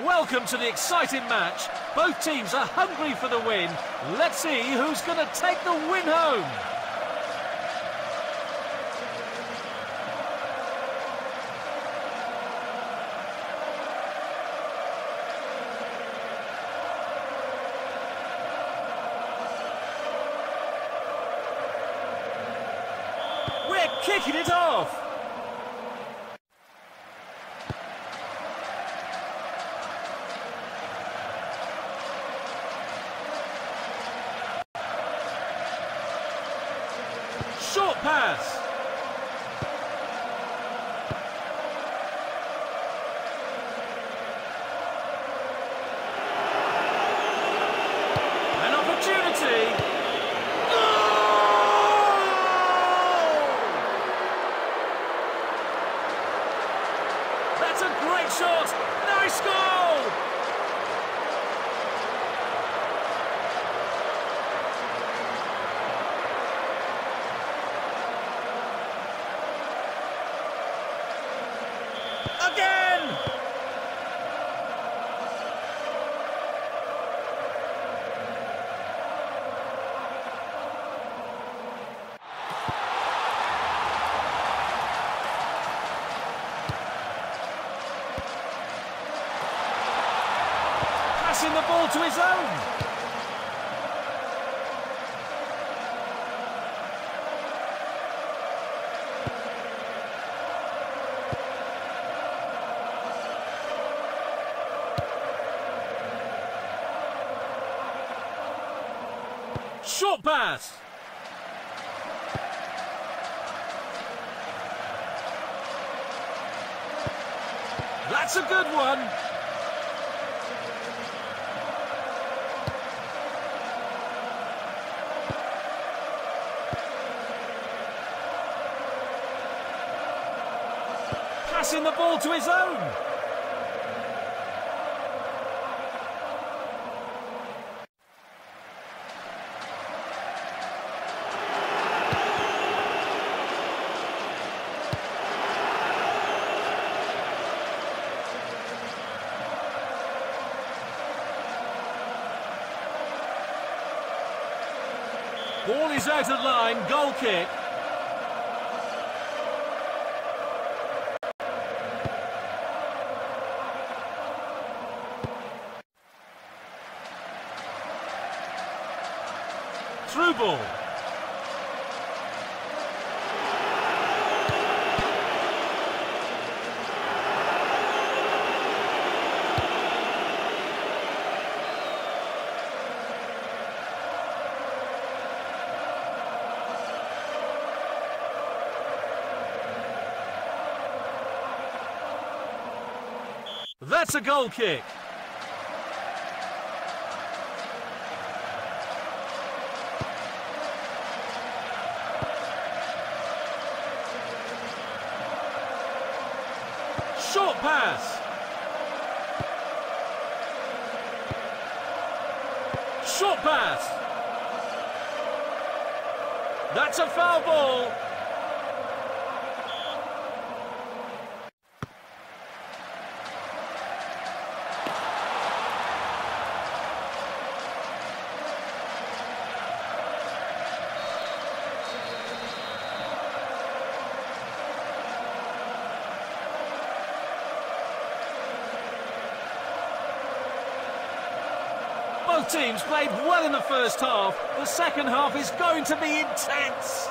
Welcome to the exciting match. Both teams are hungry for the win. Let's see who's going to take the win home. We're kicking it off. Short pass. An opportunity. Goal! That's a great shot. Nice goal. Again. Passing the ball to his own. Short pass. That's a good one. Passing the ball to his own. Ball is out of line, goal kick. Through ball. That's a goal kick. Short pass. Short pass. That's a foul ball. Both teams played well in the first half. The second half is going to be intense.